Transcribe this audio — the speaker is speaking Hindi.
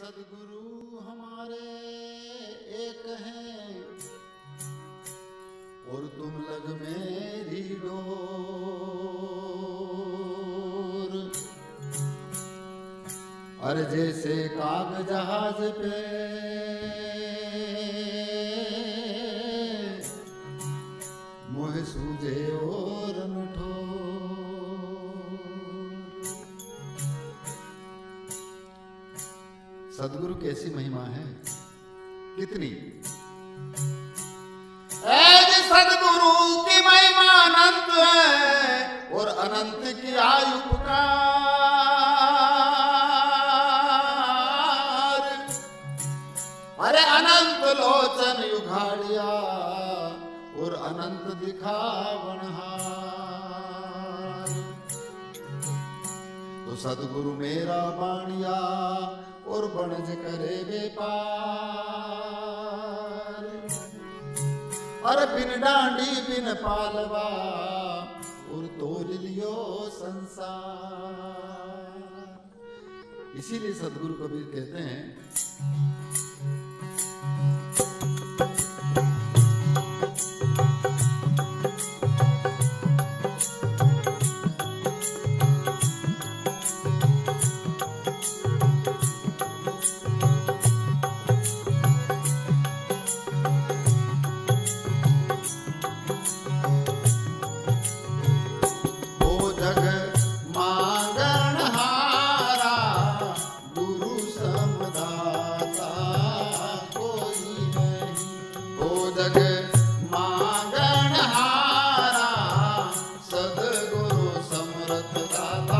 सदगुरु हमारे एक हैं। और तुम लग मेरी डोर। अरे जैसे काग जहाज़ पे मोह सूझे और नठोर सदगुरु कैसी महिमा है? कितनी? सदगुरु की महिमा अनंत है और अनंत की आयु पुकार। अरे अनंत लोचन युघाड़िया और अनंत दिखावनहार सदगुरु मेरा बाणिया और बनज करे व्यापार। अरे बिन डांडी, बिन पालवा और तोल लियो संसार। इसीलिए सदगुरु कबीर कहते हैं Allah.